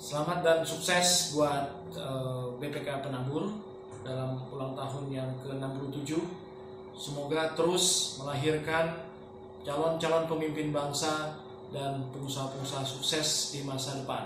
Selamat dan sukses buat eh, uh, BPK Penabur dalam ulang tahun yang ke-67. Semoga terus melahirkan calon-calon pemimpin bangsa dan pengusaha-pengusaha sukses di masa depan.